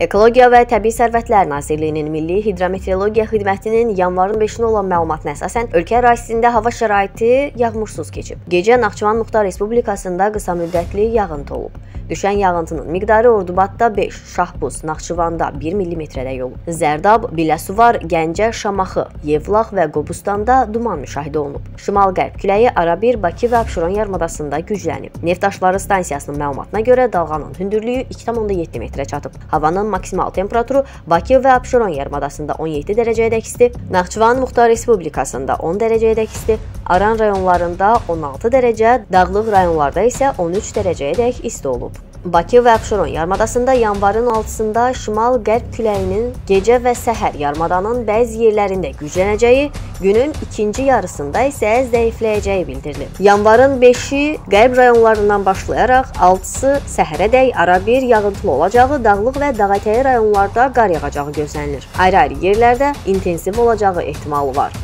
Ekologiya və Təbii Sərvətlər Nazirliyinin Milli Hidrometeorologiya Xidmətinin yanvarın 5-nə olan məlumatına əsasən ölkə ərazisində hava şəraiti yağmursuz keçib. Gecə Naxçıvan Muxtar Respublikasında qısa müddətli yağıntı olub. Düşən yağıntının miqdarı Ordubadda 5, Şahbuz, Naxçıvanda 1 mm-dək olub. Zərdab, Biləsuvar, Gəncə, Şamaxı, Yevlax və Qobustanda duman müşahidə olunub. Şimal-qərb küləyi arabir Bakı və Abşeron yarımadasında güclənib. Neft daşları stansiyasının məlumatına görə dalğanın hündürlüyü 2,7 metrə çatıb. Havanın maksimal temperaturu Bakı və Abşeron yarımadasında 17 dərəcəyədək isti, Naxçıvan Muxtar Respublikasında 10 dərəcəyədək isti, Aran rayonlarında 16 dərəcə, dağlıq rayonlarda isə 13 dərəcəyədək isti olub. Bakı və Abşeron yarımadasında yanvarın 6-sında şimal-qərb küləyinin gecə və səhər yarımadanın bəzi yerlərində güclənəcəyi, günün ikinci yarısında isə zəifləyəcəyi bildirilir. Yanvarın 5-i qərb rayonlarından başlayaraq 6-sı səhərədək arabir yağıntılı olacağı, dağlıq və dağətəyi rayonlarda qar yağacağı gözlənilir. Ayrı-ayrı yerlərdə intensiv olacağı ehtimalı var.